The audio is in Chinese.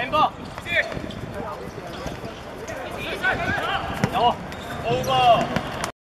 Embo.